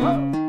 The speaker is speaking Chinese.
Whoa!